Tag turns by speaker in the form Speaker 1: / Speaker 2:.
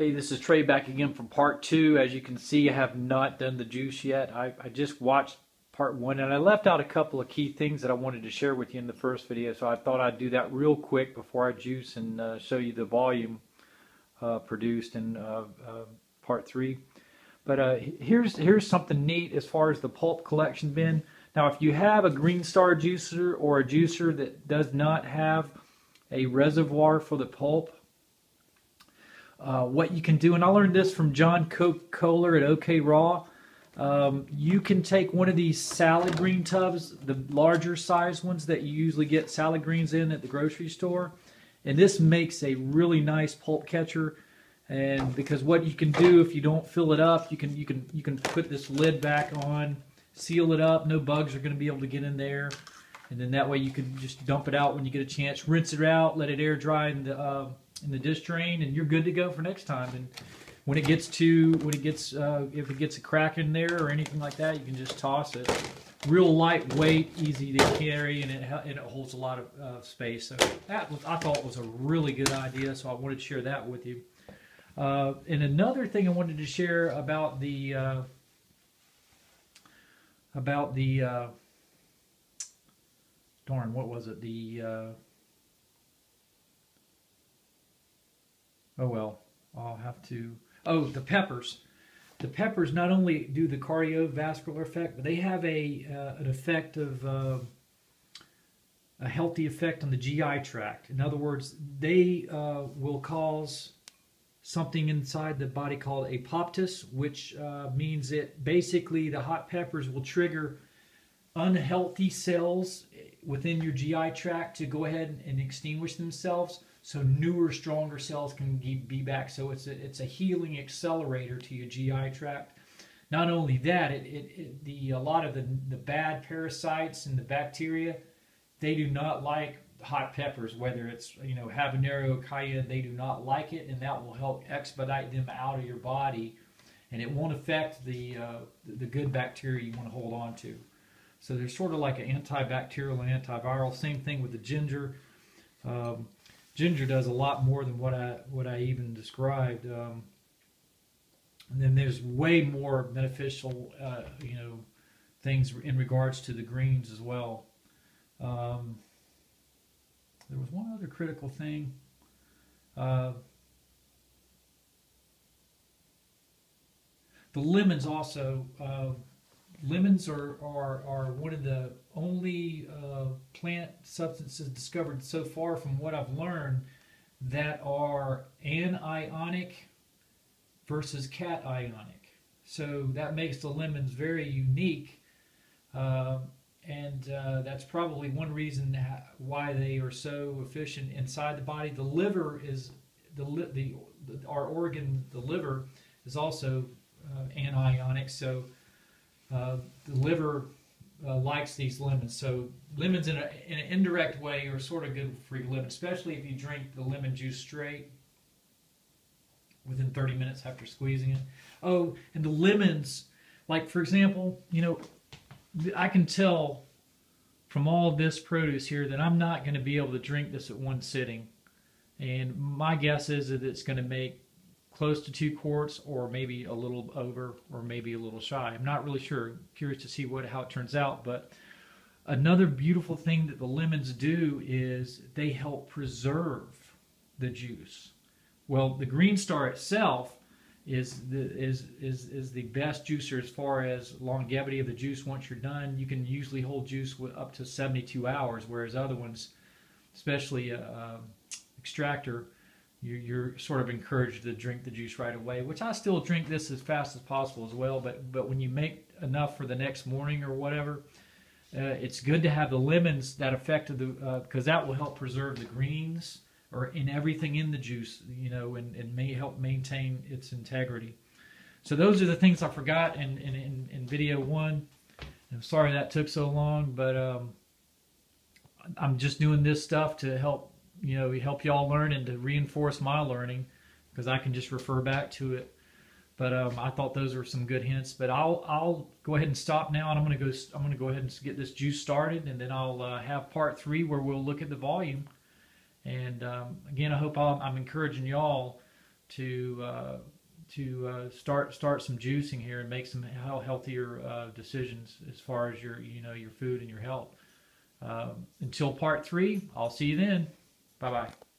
Speaker 1: Hey, this is Trey back again from part two. As you can see, I have not done the juice yet. I, I just watched part one and I left out a couple of key things that I wanted to share with you in the first video. So I thought I'd do that real quick before I juice and uh, show you the volume uh, produced in uh, uh part three. But uh, here's here's something neat as far as the pulp collection bin. Now, if you have a Green Star juicer or a juicer that does not have a reservoir for the pulp, uh, what you can do, and I learned this from John Coke Kohler at OK Raw. Um, you can take one of these salad green tubs, the larger size ones that you usually get salad greens in at the grocery store, and this makes a really nice pulp catcher. And because what you can do if you don't fill it up, you can you can you can put this lid back on, seal it up. No bugs are going to be able to get in there, and then that way you can just dump it out when you get a chance. Rinse it out, let it air dry in the uh, in the dish drain, and you're good to go for next time. And when it gets to when it gets uh, if it gets a crack in there or anything like that, you can just toss it. Real lightweight, easy to carry, and it and it holds a lot of uh, space. So that was I thought was a really good idea. So I wanted to share that with you. Uh, and another thing I wanted to share about the uh, about the uh, darn what was it the oh well, I'll have to. Oh, the peppers. The peppers not only do the cardiovascular effect, but they have a uh, an effect of uh, a healthy effect on the GI tract. In other words, they uh, will cause something inside the body called apoptosis, which uh, means that basically the hot peppers will trigger unhealthy cells within your GI tract to go ahead and extinguish themselves so newer, stronger cells can be back. So it's a, it's a healing accelerator to your GI tract. Not only that, it, it, it, the a lot of the, the bad parasites and the bacteria, they do not like hot peppers, whether it's you know habanero, cayenne, they do not like it, and that will help expedite them out of your body, and it won't affect the uh, the good bacteria you want to hold on to. So they're sort of like an antibacterial and antiviral. Same thing with the ginger. Um, ginger does a lot more than what I what I even described. Um, and then there's way more beneficial, uh, you know, things in regards to the greens as well. Um, there was one other critical thing. Uh, the lemons also. Uh, lemons are, are, are one of the only uh, plant substances discovered so far from what I've learned that are anionic versus cationic. So that makes the lemons very unique. Uh, and uh, that's probably one reason why they are so efficient inside the body. The liver is the, the, the our organ, the liver, is also uh, anionic. So uh, the liver uh, likes these lemons. So lemons in, a, in an indirect way are sort of good for your liver, especially if you drink the lemon juice straight within 30 minutes after squeezing it. Oh, and the lemons, like for example, you know, I can tell from all this produce here that I'm not going to be able to drink this at one sitting. And my guess is that it's going to make close to two quarts or maybe a little over or maybe a little shy. I'm not really sure. Curious to see what how it turns out. But another beautiful thing that the lemons do is they help preserve the juice. Well, the Green Star itself is the is is is the best juicer as far as longevity of the juice. Once you're done, you can usually hold juice up to 72 hours, whereas other ones, especially a extractor you're sort of encouraged to drink the juice right away, which I still drink this as fast as possible as well. But but when you make enough for the next morning or whatever, uh, it's good to have the lemons that affect the because uh, that will help preserve the greens or in everything in the juice, you know, and, and may help maintain its integrity. So those are the things I forgot in in, in, in video one. I'm sorry that took so long, but um, I'm just doing this stuff to help you know we help y'all learn and to reinforce my learning because I can just refer back to it. But um, I thought those were some good hints. But I'll I'll go ahead and stop now, and I'm gonna go I'm gonna go ahead and get this juice started, and then I'll uh, have part three where we'll look at the volume. And um, again, I hope i am encouraging y'all to uh, to uh, start start some juicing here and make some healthier uh, decisions as far as your you know your food and your health. Um, until part three, I'll see you then. 拜拜。